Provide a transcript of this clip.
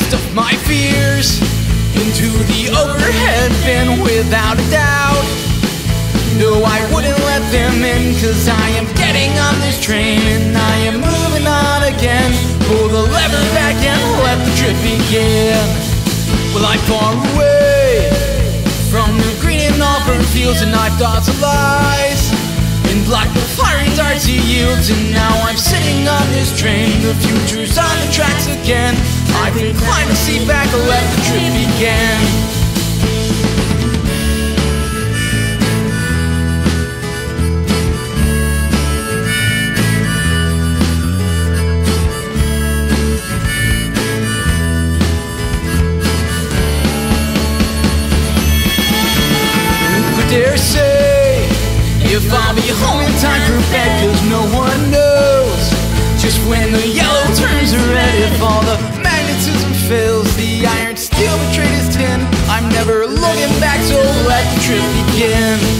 I stuffed my fears into the overhead bin without a doubt. No, I wouldn't let them in, cause I am getting on this train and I am moving on again. Pull the lever back and let the trip begin. Well, I'm far away from the green and all burnt fields and I've thoughts of lies. And black the firing darts he yields And now I'm sitting on this train The future's on the tracks again I've inclined the seat back and let the trip begin dare say never looking back, so let the trip begin.